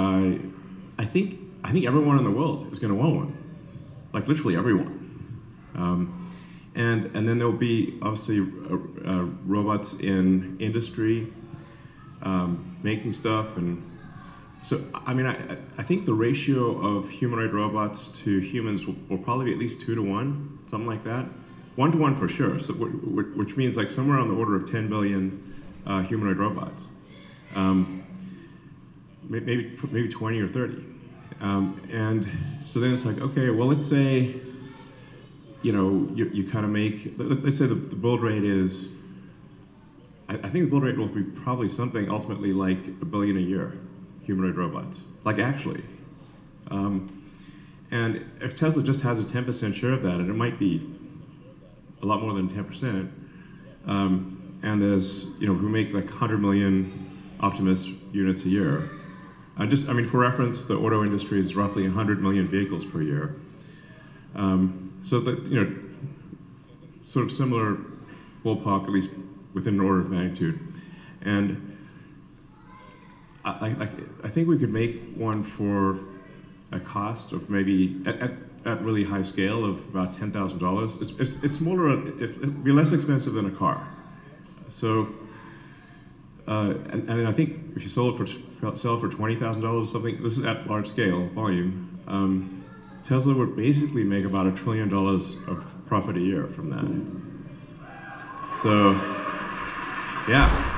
I think I think everyone in the world is going to want one, like literally everyone. Um, and and then there'll be obviously uh, uh, robots in industry, um, making stuff, and so I mean I, I think the ratio of humanoid robots to humans will, will probably be at least two to one, something like that, one to one for sure. So which means like somewhere on the order of 10 billion uh, humanoid robots, um, maybe maybe 20 or 30. Um, and so then it's like, okay, well, let's say, you know, you, you kind of make, let, us say the, the, build rate is, I, I, think the build rate will be probably something ultimately like a billion a year, humanoid robots. Like actually. Um, and if Tesla just has a 10% share of that, and it might be a lot more than 10%, um, and there's, you know, we make like 100 million Optimus units a year, uh, just, I mean, for reference, the auto industry is roughly 100 million vehicles per year. Um, so you know, sort of similar ballpark, at least within an order of magnitude. And I, I, I think we could make one for a cost of maybe, at, at, at really high scale, of about $10,000. It's, it's, it's smaller, it's, it'd be less expensive than a car. So uh, and, and, I think if you sell it for sell for twenty thousand dollars or something, this is at large scale volume. Um, Tesla would basically make about a trillion dollars of profit a year from that. So, yeah.